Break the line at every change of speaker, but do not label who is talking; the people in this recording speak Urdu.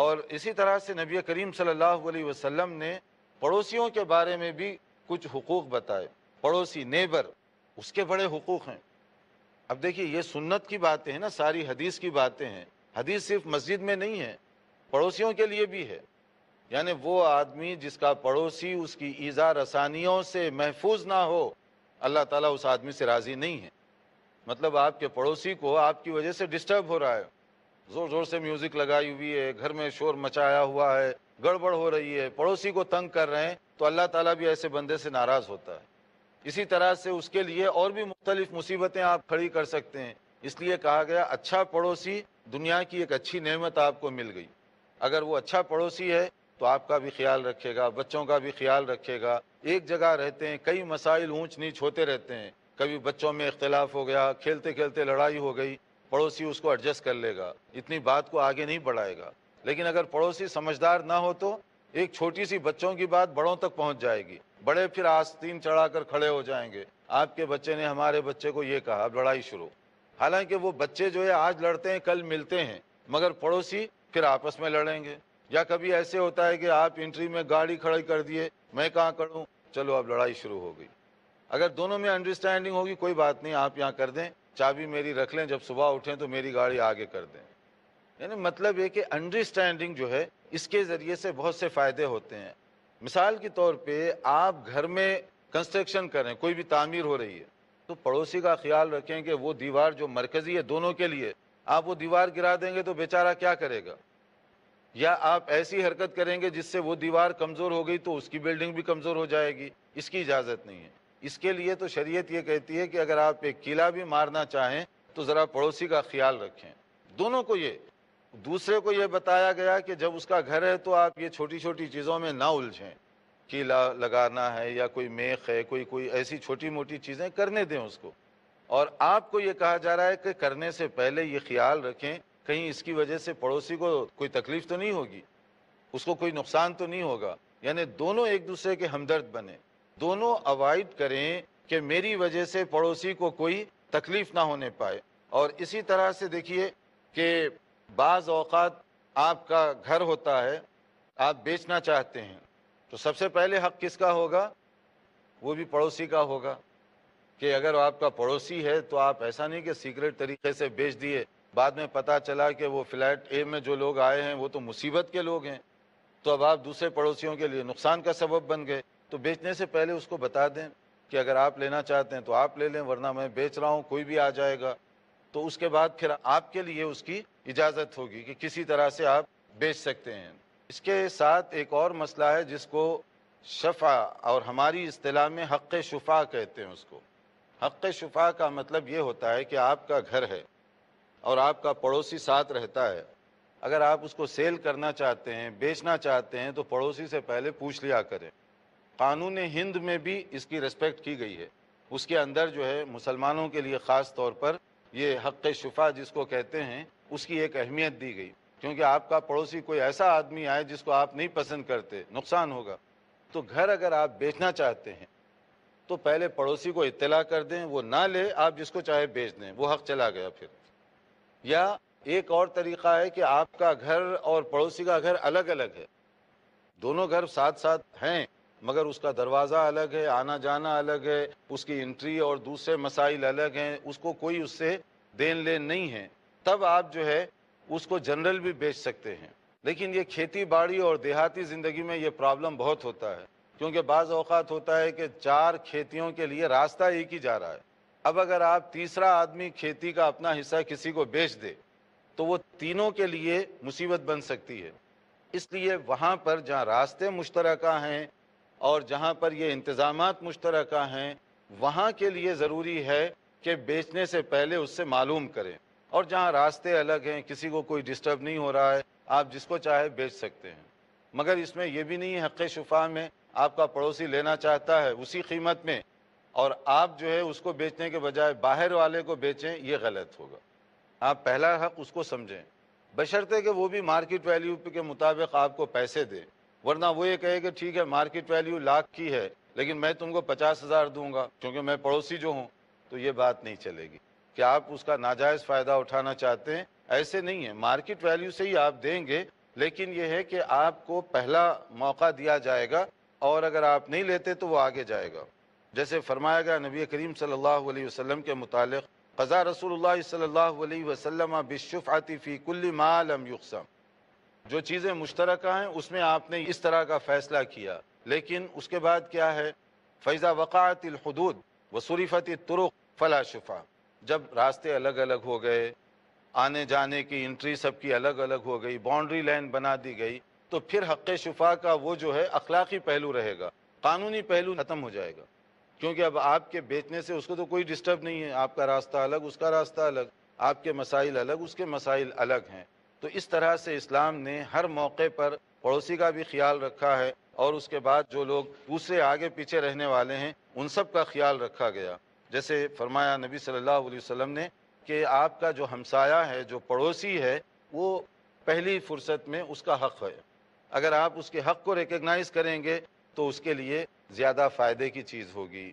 اور اسی طرح سے نبی کریم صلی اللہ علیہ وسلم نے پڑوسیوں کے بارے میں بھی کچھ حقوق بتائے۔ پڑوسی نیبر، اس کے بڑے حقوق ہیں۔ اب دیکھیے، یہ سنت کی باتیں ہیں نا، ساری حدیث کی باتیں ہیں۔ حدیث صرف مسجد میں نہیں ہے، پڑوسیوں کے لیے بھی ہے۔ یعنی وہ آدمی جس کا پڑوسی اس کی ایزا رسانیوں سے محفوظ نہ ہو، اللہ تعالیٰ اس آدمی سے راضی نہیں ہے۔ مطلب آپ کے پڑوسی کو آپ کی وجہ سے ڈسٹرب ہو رہا ہے۔ زور زور سے میوزک لگائی ہوئی ہے، گھر میں شور مچایا ہوا ہے، گڑبڑ ہو رہی ہے، پڑوسی کو تنگ کر رہے ہیں، تو اللہ تعالیٰ بھی ایسے بندے سے ناراض ہوتا ہے۔ اسی طرح سے اس کے لیے اور بھی مختلف مصیبتیں آپ کھڑی کر سکتے ہیں۔ اس لیے کہا گیا اچھا پڑوسی دنیا کی ایک اچھی نعمت آپ کو مل گئی۔ اگر وہ اچھا پڑوسی ہے، تو آپ کا بھی خیال رکھے گا، بچوں کا بھی خیال رکھے گا۔ ایک جگہ رہتے ہیں، کئی مسائل اونچ نیچ ہوتے رہتے ہیں۔ کبھی بچوں میں اختلاف ہو گیا، کھیلتے کھیلتے لڑائی ہو گئی۔ پڑوسی اس کو ایڈجسٹ کر لے گا۔ اتنی بات کو آگے نہیں بڑھائے گا۔ لیکن اگر پڑوسی سمجھدار نہ ہو تو ایک چھوٹی سی بچوں کی بات بڑوں تک پہنچ جائے گی۔ بڑے پھر آستین چڑھا کر کھڑے ہو جائیں گے۔ آپ کے بچے نے ہمارے بچے کو یہ کہا، اب لڑائی شروع۔ حالانکہ وہ بچے جو ہے آج لڑتے ہیں، کل ملتے ہیں، مگر پڑوسی پھر آپس میں لڑیں گے۔ یا کبھی ایسے ہوتا ہے کہ آپ انٹری میں گاڑی کھڑی کر دیے، میں کہاں کروں چلو اب لڑائی شروع ہو گئی۔ اگر دونوں میں انڈرسٹینڈنگ ہوگی، کوئی بات نہیں، آپ یہاں کر دیں۔ چابی میری رکھ لیں، جب صبح اٹھیں تو میری گاڑی آگے کر دیں۔ یعنی مطلب یہ کہ انڈرسٹینڈنگ جو ہے، اس کے ذریعے سے بہت سے فائدے ہوتے ہیں۔ مثال کے طور پہ آپ گھر میں کنسٹرکشن کریں کوئی بھی تعمیر ہو رہی ہے، تو پڑوسی کا خیال رکھیں کہ وہ دیوار جو مرکزی ہے دونوں کے لیے، آپ وہ دیوار گرا دیں گے تو بیچارہ کیا کرے گا؟ یا آپ ایسی حرکت کریں گے جس سے وہ دیوار کمزور ہو گئی تو اس کی بلڈنگ بھی کمزور ہو جائے گی، اس کی اجازت نہیں ہے۔ اس کے لیے تو شریعت یہ کہتی ہے کہ اگر آپ ایک قلعہ بھی مارنا چاہیں تو ذرا پڑوسی کا خیال رکھیں۔ دونوں کو یہ دوسرے کو یہ بتایا گیا کہ جب اس کا گھر ہے تو آپ یہ چھوٹی چھوٹی چیزوں میں نہ الجھیں۔ قلعہ لگانا ہے یا کوئی میخ ہے، کوئی کوئی ایسی چھوٹی موٹی چیزیں کرنے دیں اس کو۔ اور آپ کو یہ کہا جا رہا ہے کہ کرنے سے پہلے یہ خیال رکھیں، کہیں اس کی وجہ سے پڑوسی کو کوئی تکلیف تو نہیں ہوگی؟ اس کو کوئی نقصان تو نہیں ہوگا؟ یعنی دونوں ایک دوسرے کے ہمدرد بنے دونوں اوائڈ کریں کہ میری وجہ سے پڑوسی کو کوئی تکلیف نہ ہونے پائے۔ اور اسی طرح سے دیکھیے کہ بعض اوقات آپ کا گھر ہوتا ہے، آپ بیچنا چاہتے ہیں۔ تو سب سے پہلے حق کس کا ہوگا؟ وہ بھی پڑوسی کا ہوگا۔ کہ اگر آپ کا پڑوسی ہے تو آپ ایسا نہیں کہ سیکرٹ طریقے سے بیچ دیے۔ بعد میں پتا چلا کہ وہ فلیٹ اے میں جو لوگ آئے ہیں وہ تو مصیبت کے لوگ ہیں۔ تو اب آپ دوسرے پڑوسیوں کے لیے نقصان کا سبب بن گئے۔ تو بیچنے سے پہلے اس کو بتا دیں کہ اگر آپ لینا چاہتے ہیں تو آپ لے لیں، ورنہ میں بیچ رہا ہوں، کوئی بھی آ جائے گا۔ تو اس کے بعد پھر آپ کے لیے اس کی اجازت ہوگی کہ کسی طرح سے آپ بیچ سکتے ہیں۔ اس کے ساتھ ایک اور مسئلہ ہے جس کو شفا اور ہماری اصطلاح میں حق شفا کہتے ہیں اس کو۔ حق شفا کا مطلب یہ ہوتا ہے کہ آپ کا گھر ہے اور آپ کا پڑوسی ساتھ رہتا ہے۔ اگر آپ اس کو سیل کرنا چاہتے ہیں، بیچنا چاہتے ہیں، تو پڑوسی سے پہلے پوچھ لیا کریں۔ قانون ہند میں بھی اس کی رسپیکٹ کی گئی ہے۔ اس کے اندر جو ہے مسلمانوں کے لیے خاص طور پر یہ حق شفا جس کو کہتے ہیں، اس کی ایک اہمیت دی گئی۔ کیونکہ آپ کا پڑوسی کوئی ایسا آدمی آئے جس کو آپ نہیں پسند کرتے، نقصان ہوگا۔ تو گھر اگر آپ بیچنا چاہتے ہیں، تو پہلے پڑوسی کو اطلاع کر دیں، وہ نہ لے، آپ جس کو چاہے بیچ دیں۔ وہ حق چلا گیا پھر۔ یا ایک اور طریقہ ہے کہ آپ کا گھر اور پڑوسی کا گھر الگ الگ ہے۔ دونوں گھر ساتھ ساتھ ہیں۔ مگر اس کا دروازہ الگ ہے، آنا جانا الگ ہے، اس کی انٹری اور دوسرے مسائل الگ ہیں، اس کو کوئی اس سے دین لین نہیں ہے۔ تب آپ جو ہے اس کو جنرل بھی بیچ سکتے ہیں۔ لیکن یہ کھیتی باڑی اور دیہاتی زندگی میں یہ پرابلم بہت ہوتا ہے۔ کیونکہ بعض اوقات ہوتا ہے کہ چار کھیتیوں کے لیے راستہ ایک ہی جا رہا ہے۔ اب اگر آپ تیسرا آدمی کھیتی کا اپنا حصہ کسی کو بیچ دے، تو وہ تینوں کے لیے مصیبت بن سکتی ہے۔ اس لیے وہاں پر جہاں راستے مشترکہ ہیں اور جہاں پر یہ انتظامات مشترکہ ہیں، وہاں کے لیے ضروری ہے کہ بیچنے سے پہلے اس سے معلوم کریں۔ اور جہاں راستے الگ ہیں، کسی کو کوئی ڈسٹرب نہیں ہو رہا ہے، آپ جس کو چاہے بیچ سکتے ہیں۔ مگر اس میں یہ بھی نہیں ہے، حق شفا میں آپ کا پڑوسی لینا چاہتا ہے اسی قیمت میں۔ اور آپ جو ہے، اس کو بیچنے کے بجائے باہر والے کو بیچیں، یہ غلط ہوگا۔ آپ پہلا حق اس کو سمجھیں۔ بشرطے کہ وہ بھی مارکیٹ ویلیو کے مطابق آپ کو پیسے دے ورنہ وہ یہ کہے کہ ٹھیک ہے مارکیٹ ویلیو لاکھ کی ہے، لیکن میں تم کو پچاس ہزار دوں گا کیونکہ میں پڑوسی جو ہوں، تو یہ بات نہیں چلے گی۔ کہ آپ اس کا ناجائز فائدہ اٹھانا چاہتے ہیں؟ ایسے نہیں ہے۔ مارکیٹ ویلیو سے ہی آپ دیں گے، لیکن یہ ہے کہ آپ کو پہلا موقع دیا جائے گا اور اگر آپ نہیں لیتے تو وہ آگے جائے گا۔ جیسے فرمایا گیا، نبی کریم صلی اللہ علیہ وسلم کے متعلق، قضا رسول اللہ صلی اللہ علیہ وسلم بشفعتی فی کل ما لم یقسم۔ جو چیزیں مشترکہ ہیں، اس میں آپ نے اس طرح کا فیصلہ کیا۔ لیکن اس کے بعد کیا ہے؟ فیضا وقعت الحدود وصریفت الطرق فلا شفا جب راستے الگ الگ ہو گئے، آنے جانے کی انٹری سب کی الگ الگ ہو گئی باؤنڈری لائن بنا دی گئی، تو پھر حق شفا کا وہ جو ہے، اخلاقی پہلو رہے گا۔ قانونی پہلو ختم ہو جائے گا۔ کیونکہ اب آپ کے بیچنے سے اس کو تو کوئی ڈسٹرب نہیں ہے۔ آپ کا راستہ الگ، اس کا راستہ الگ۔ آپ کے مسائل الگ، اس کے مسائل الگ ہیں۔ تو اس طرح سے اسلام نے ہر موقع پر پڑوسی کا بھی خیال رکھا ہے اور اس کے بعد جو لوگ دوسرے آگے پیچھے رہنے والے ہیں، ان سب کا خیال رکھا گیا۔ جیسے فرمایا نبی صلی اللہ علیہ وسلم نے کہ آپ کا جو ہمسایہ ہے، جو پڑوسی ہے، وہ پہلی فرصت میں اس کا حق ہے۔ اگر آپ اس کے حق کو ریکگنائز کریں گے، تو اس کے لیے زیادہ فائدے کی چیز ہوگی۔